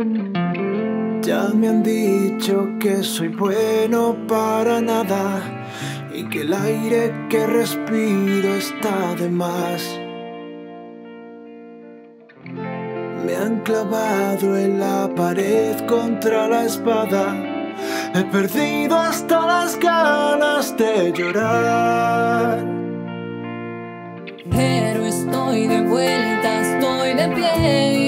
Ya me han dicho que soy bueno para nada y que el aire que respiro está de más. Me han clavado en la pared contra la espada. He perdido hasta las ganas de llorar. Pero estoy de vuelta, estoy de pie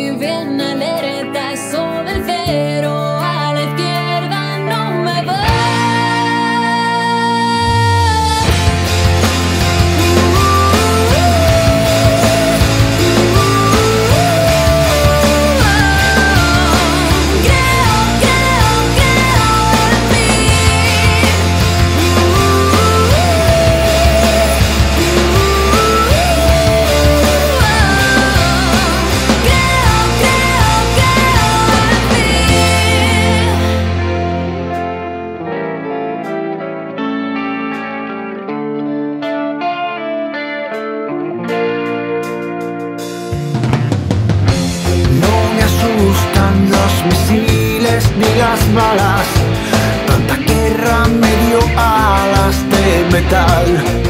los misiles ni las balas. Tanta guerra me dio alas de metal.